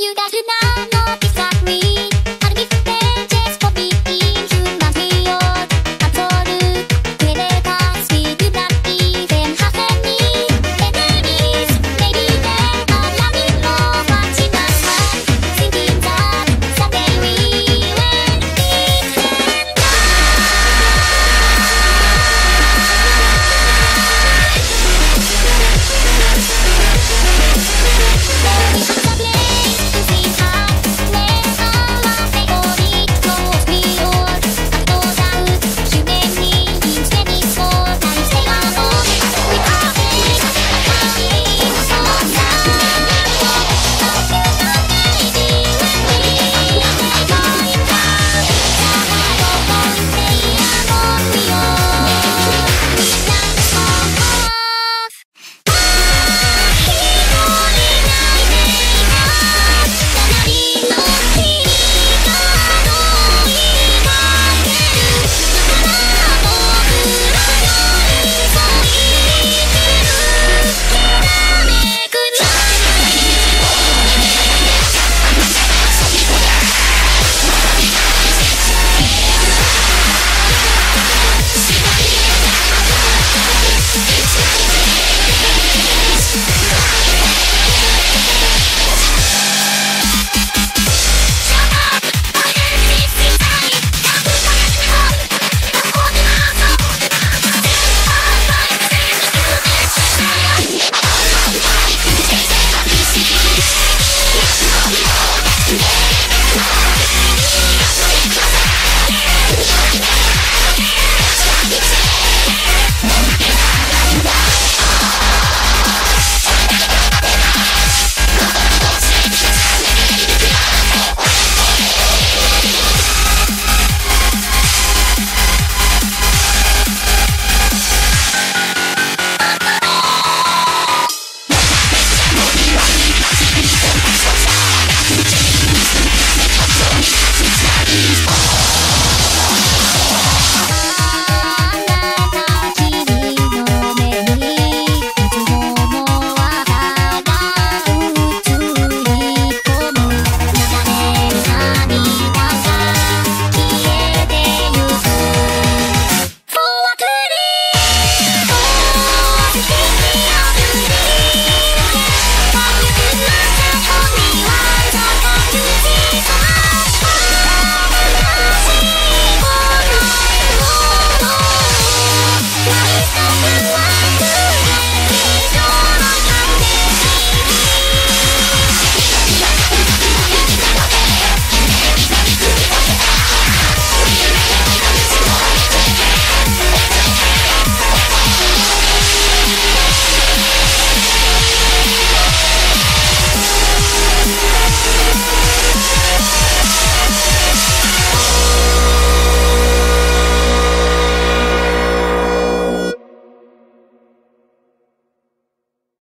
You got to know, no, it's not me